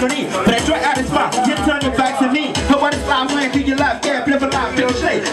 irony But I try out the spot, you turn your back to me But what is life, man, do your love? Yeah, flip a life, feel shade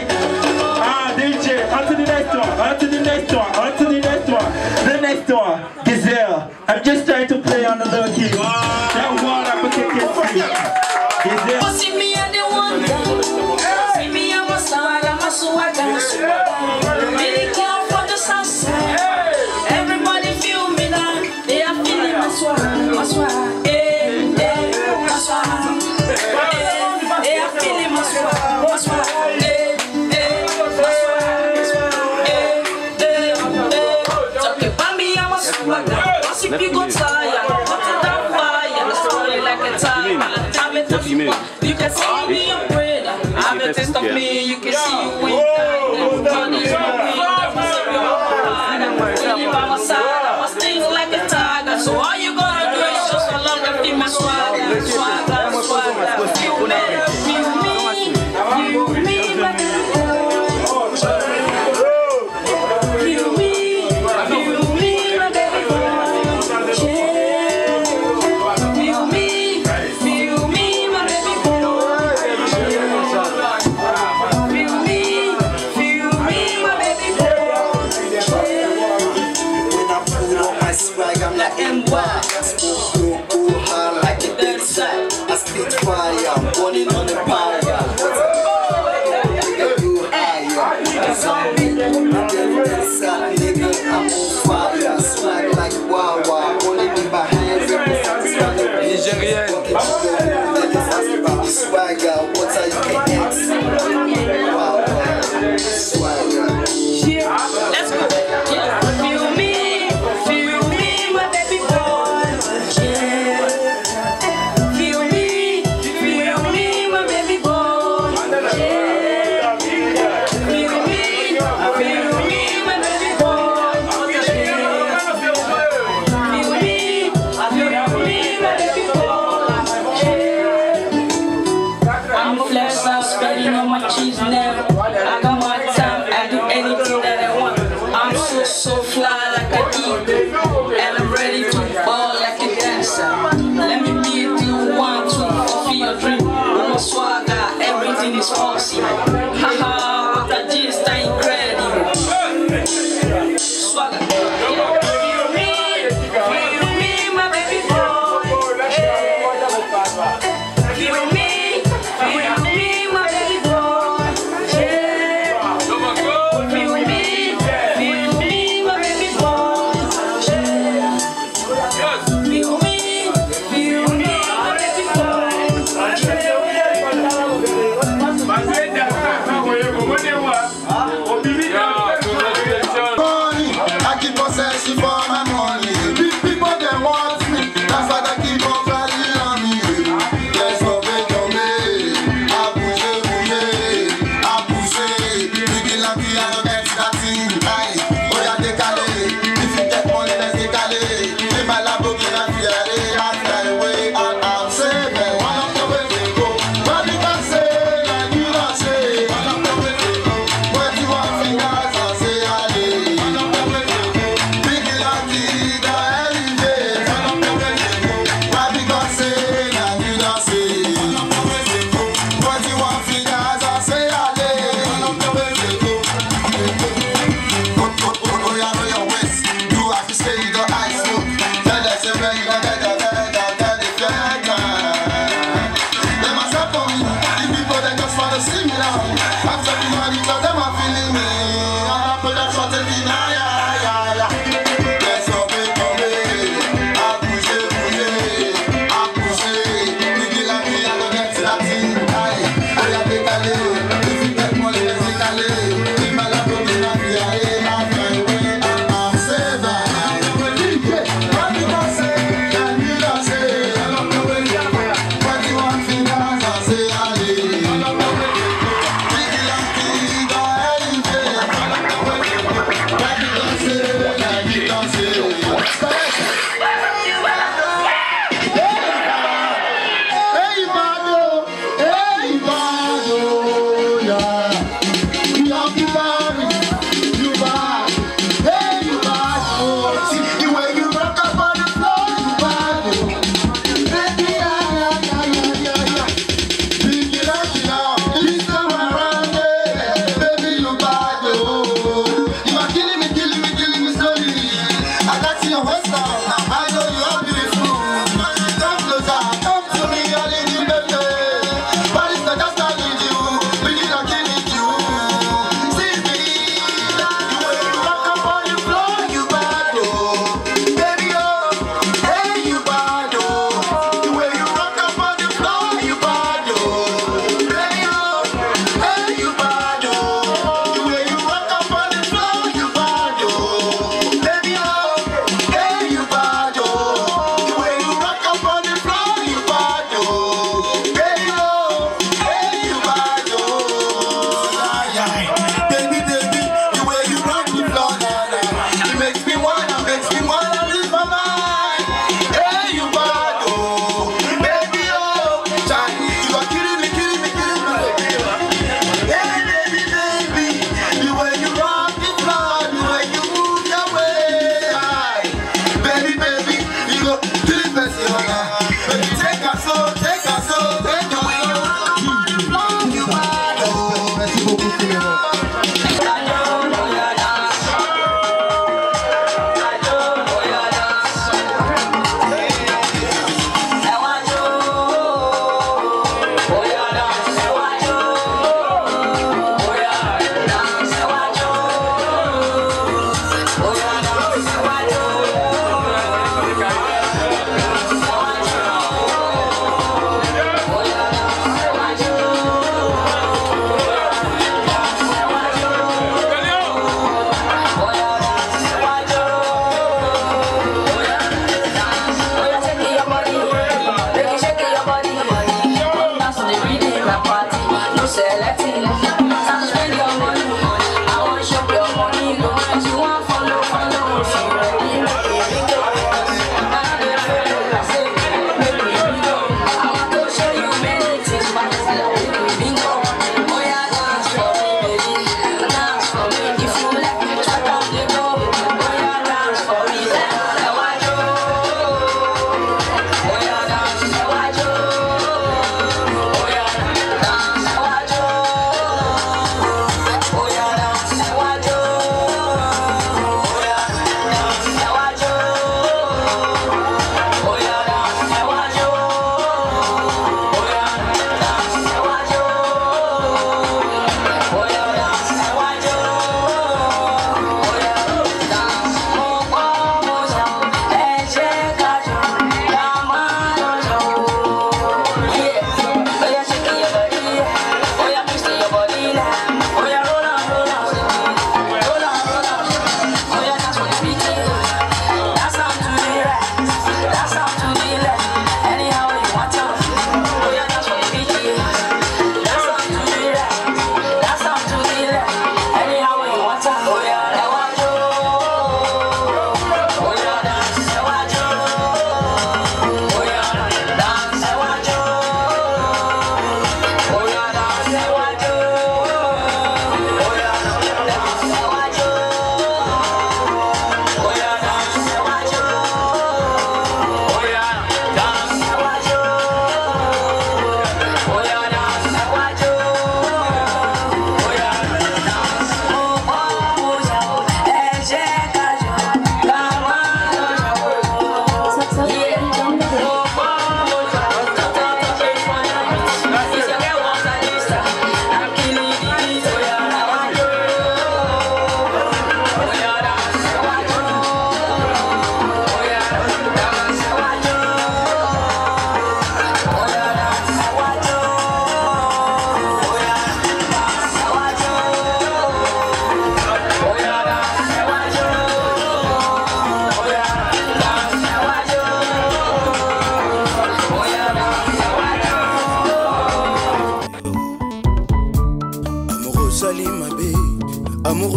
Ah, DJ, on to the next one, on to the next one, on to the next one. The next one, Gazelle. I'm just trying to play on the low key. Wow. yeah. me, wow, wow.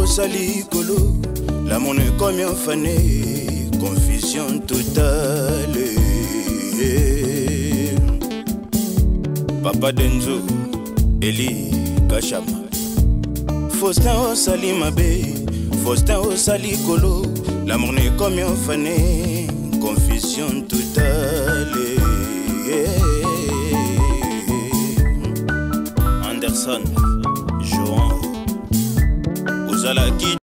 osali kolo lamono ekomi afane confusion totale papa denzo eli kashama faustin osali mabe faustin osali kolo lamour ne ekomi afane confusion totale anderson ozalaki